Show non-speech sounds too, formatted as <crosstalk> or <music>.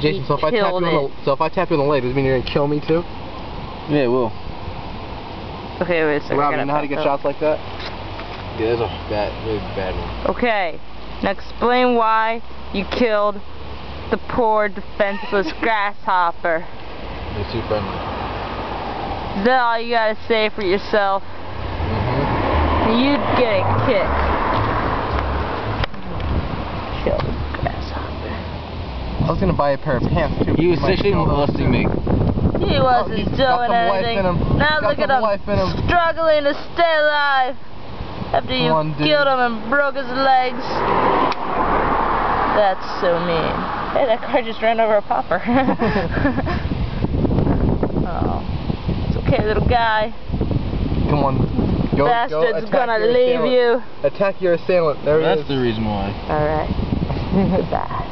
Jason, so if I tap you on the so if I tap you on the leg, does it mean you're gonna kill me too? Yeah, it will. Okay, wait a second. Rob, you know how to get up. shots like that? Yeah, that's a bad, really bad one. Okay, now explain why you killed the poor defenseless <laughs> grasshopper. He's too friendly. Is that all you gotta say for yourself? Mm-hmm. You'd get a kick. Killed the grasshopper. I was gonna buy a pair of pants too. He was You might sexually kill those, molesting too. me. He oh, wasn't he's doing got some life anything. him. Now Got look at some him, life in him. struggling to stay alive after you on, killed him and broke his legs. That's so mean. Hey, that car just ran over a popper. <laughs> oh, it's okay, little guy. Come on. Go, Bastard's go gonna leave assailant. you. Attack your assailant. There he That's the reason why. All right. <laughs> Goodbye.